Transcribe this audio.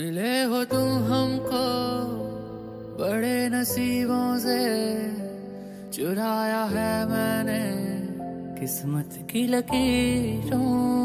मिले हो तुम हमको बड़े नसीबों से चुराया है मैंने किस्मत की लकीरों